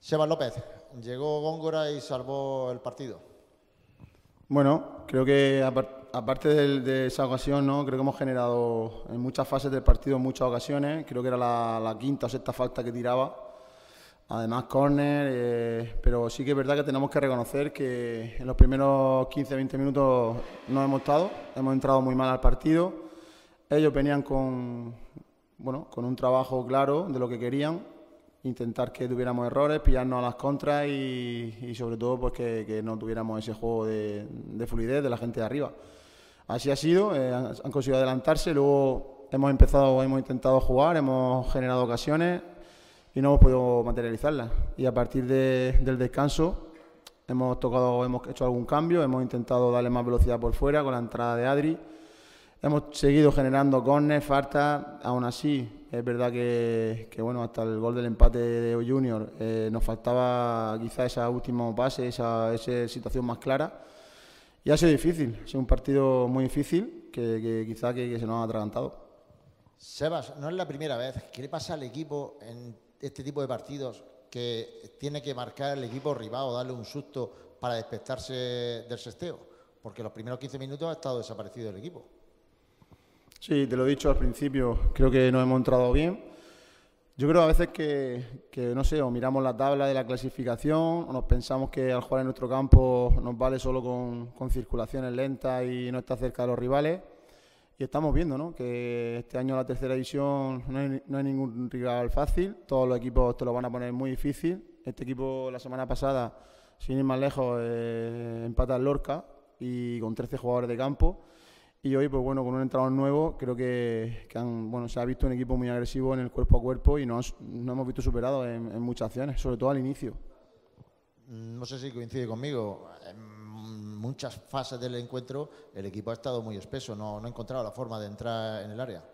Sebas López, llegó Góngora y salvó el partido. Bueno, creo que aparte de, esa ocasión, ¿no? creo que hemos generado en muchas fases del partido, en muchas ocasiones. Creo que era la, quinta o sexta falta que tiraba. Además, córner. Eh, pero sí que es verdad que tenemos que reconocer que en los primeros 15-20 minutos no hemos estado. Hemos entrado muy mal al partido. Ellos venían con, bueno, con un trabajo claro de lo que querían intentar que tuviéramos errores, pillarnos a las contras y, sobre todo pues que, no tuviéramos ese juego de, fluidez de la gente de arriba. Así ha sido, eh, han, conseguido adelantarse, luego hemos empezado, hemos intentado jugar, hemos generado ocasiones y no hemos podido materializarlas. Y a partir del descanso hemos tocado, hemos hecho algún cambio, hemos intentado darle más velocidad por fuera con la entrada de Adri. Hemos seguido generando corners, faltas, aún así es verdad que, bueno, hasta el gol del empate de Junior eh, nos faltaba quizá esa última base, esa, esa, situación más clara. Y ha sido difícil, ha sido un partido muy difícil que, quizá que, se nos ha atragantado. Sebas, no es la primera vez. ¿Qué le pasa al equipo en este tipo de partidos que tiene que marcar el equipo rival o darle un susto para despertarse del sesteo? Porque los primeros 15 minutos ha estado desaparecido el equipo. Sí, te lo he dicho al principio, creo que nos hemos entrado bien. Yo creo a veces que, no sé, o miramos la tabla de la clasificación, o nos pensamos que al jugar en nuestro campo nos vale solo con, circulaciones lentas y no está cerca de los rivales. Y estamos viendo ¿no? que este año la tercera división no hay, no hay, ningún rival fácil, todos los equipos te lo van a poner muy difícil. Este equipo la semana pasada, sin ir más lejos, eh, empata al Lorca y con 13 jugadores de campo. Y hoy, pues bueno, con un entrenador nuevo, creo que, han, bueno, se ha visto un equipo muy agresivo en el cuerpo a cuerpo y nos, hemos visto superados en, muchas acciones, sobre todo al inicio. No sé si coincide conmigo. En muchas fases del encuentro el equipo ha estado muy espeso, no, no ha encontrado la forma de entrar en el área.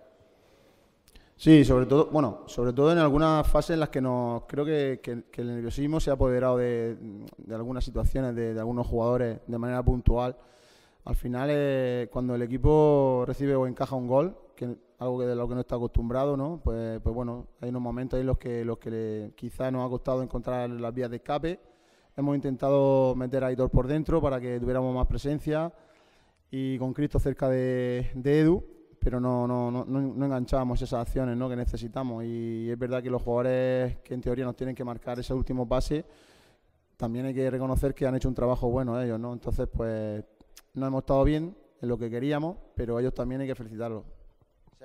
Sí, sobre todo, bueno, sobre todo en algunas fases en las que nos creo que, el nerviosismo se ha apoderado de, algunas situaciones, de, de algunos jugadores de manera puntual al final, eh, cuando el equipo recibe o encaja un gol, que algo de lo que no está acostumbrado, ¿no? Pues, pues bueno, hay unos momentos en los que, los que nos ha costado encontrar las vías de escape. Hemos intentado meter a Aitor por dentro para que tuviéramos más presencia y con Cristo cerca de, Edu, pero no, no, no, no, enganchábamos esas acciones ¿no? que necesitamos. Y es verdad que los jugadores que en teoría nos tienen que marcar ese último pase, también hay que reconocer que han hecho un trabajo bueno ellos, ¿no? Entonces, pues no hemos estado bien en lo que queríamos, pero ellos también hay que felicitarlos.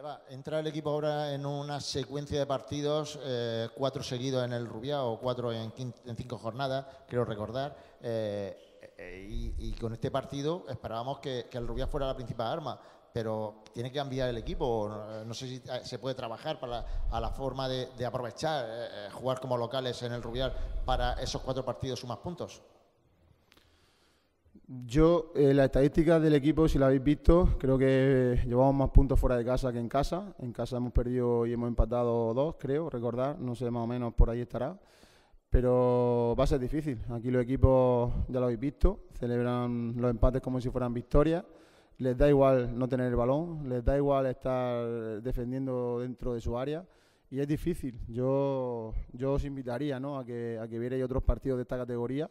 va entra el equipo ahora en una secuencia de partidos, eh, cuatro seguidos en el Rubia o cuatro en, cinco jornadas, creo recordar. Eh, eh, y, con este partido esperábamos que, el Rubia fuera la principal arma, pero tiene que cambiar el equipo. No, sé si se puede trabajar para a la forma de, de aprovechar, jugar como locales en el Rubial para esos cuatro partidos sumas puntos. Yo, eh, la estadística del equipo, si la habéis visto, creo que llevamos más puntos fuera de casa que en casa. En casa hemos perdido y hemos empatado dos, creo, recordar, no sé, más o menos por ahí estará. Pero va a ser difícil. Aquí los equipos, ya lo habéis visto, celebran los empates como si fueran victorias. Les da igual no tener el balón, les da igual estar defendiendo dentro de su área. Y es difícil. Yo, yo os invitaría ¿no? a, que, a que vierais otros partidos de esta categoría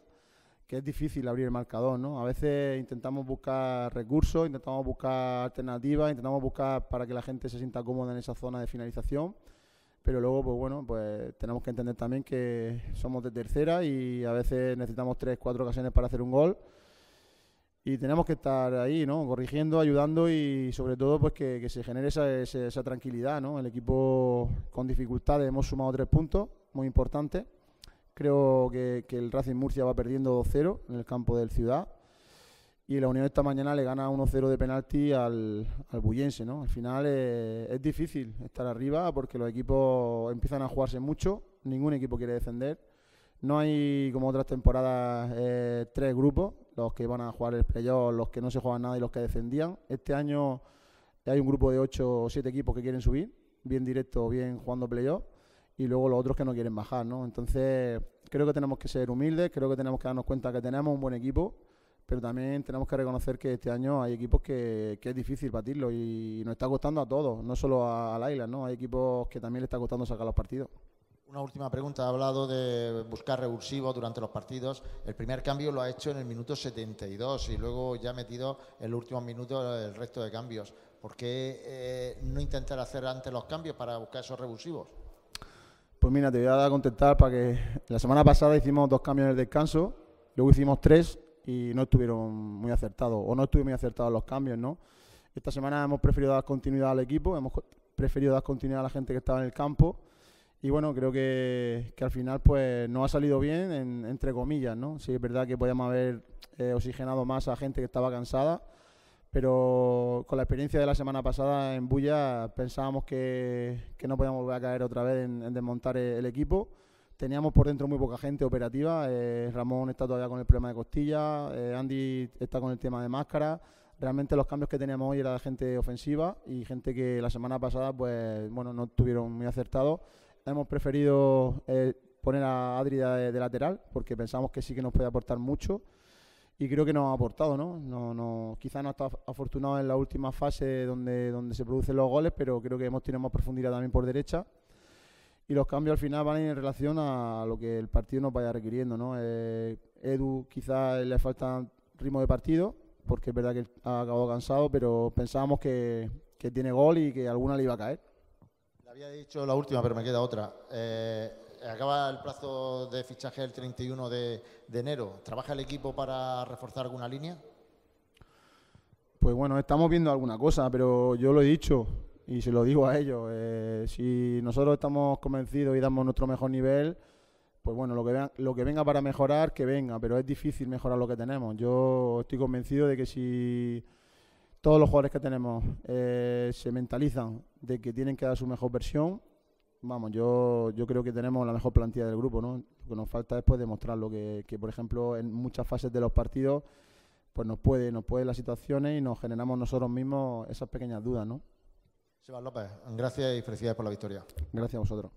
que es difícil abrir el marcador, ¿no? A veces intentamos buscar recursos, intentamos buscar alternativas, intentamos buscar para que la gente se sienta cómoda en esa zona de finalización, pero luego, pues bueno, pues tenemos que entender también que somos de tercera y a veces necesitamos tres, cuatro ocasiones para hacer un gol y tenemos que estar ahí, ¿no? Corrigiendo, ayudando y sobre todo, pues que, se genere esa, esa tranquilidad, ¿no? El equipo con dificultades hemos sumado tres puntos, muy importantes Creo que, el Racing Murcia va perdiendo 2-0 en el campo del Ciudad. Y la Unión esta mañana le gana 1-0 de penalti al, al Bullense, ¿no? Al final eh, es difícil estar arriba porque los equipos empiezan a jugarse mucho, ningún equipo quiere defender. No hay, como otras temporadas, eh, tres grupos, los que van a jugar el playoff, los que no se juegan nada y los que defendían. Este año hay un grupo de 8 o 7 equipos que quieren subir, bien directo o bien jugando playoff y luego los otros que no quieren bajar, ¿no? Entonces, creo que tenemos que ser humildes, creo que tenemos que darnos cuenta que tenemos un buen equipo, pero también tenemos que reconocer que este año hay equipos que, es difícil batirlo y nos está costando a todos, no solo al Island, ¿no? Hay equipos que también le está costando sacar los partidos. Una última pregunta. Ha hablado de buscar revulsivos durante los partidos. El primer cambio lo ha hecho en el minuto 72 y luego ya ha metido en los últimos minutos el resto de cambios. ¿Por qué eh, no intentar hacer antes los cambios para buscar esos revulsivos? Pues mira, te voy a dar a contestar para que la semana pasada hicimos dos cambios en el descanso, luego hicimos tres y no estuvieron muy acertados, o no estuvieron muy acertados los cambios, ¿no? Esta semana hemos preferido dar continuidad al equipo, hemos preferido dar continuidad a la gente que estaba en el campo y bueno, creo que, que al final pues no ha salido bien, entre comillas, ¿no? Sí es verdad que podíamos haber eh, oxigenado más a gente que estaba cansada, pero con la experiencia de la semana pasada en Bulla pensábamos que, que no podíamos volver a caer otra vez en, desmontar el, equipo. Teníamos por dentro muy poca gente operativa, eh, Ramón está todavía con el problema de costilla, eh, Andy está con el tema de máscara. Realmente los cambios que teníamos hoy era de gente ofensiva y gente que la semana pasada pues bueno no estuvieron muy acertados hemos preferido eh, poner a Adri de, lateral porque pensamos que sí que nos puede aportar mucho y creo que nos ha aportado, ¿no? no, no quizás no estado afortunado en la última fase donde, donde se producen los goles, pero creo que hemos tenido más profundidad también por derecha y los cambios al final van en relación a lo que el partido nos vaya requiriendo, ¿no? Eh, Edu quizás le falta ritmo de partido porque es verdad que ha acabado cansado, pero pensábamos que, que tiene gol y que alguna le iba a caer había dicho la última, pero me queda otra. Eh, acaba el plazo de fichaje el 31 de, enero. ¿Trabaja el equipo para reforzar alguna línea? Pues bueno, estamos viendo alguna cosa, pero yo lo he dicho y se lo digo a ellos. Eh, si nosotros estamos convencidos y damos nuestro mejor nivel, pues bueno, lo que, venga para mejorar, que venga, pero es difícil mejorar lo que tenemos. Yo estoy convencido de que si todos los jugadores que tenemos eh, se mentalizan de que tienen que dar su mejor versión. Vamos, yo, yo creo que tenemos la mejor plantilla del grupo, ¿no? Lo que nos falta es pues, demostrarlo, que, que por ejemplo en muchas fases de los partidos pues nos puede, nos puede las situaciones y nos generamos nosotros mismos esas pequeñas dudas, ¿no? Sebas López, gracias y felicidades por la victoria. Gracias a vosotros.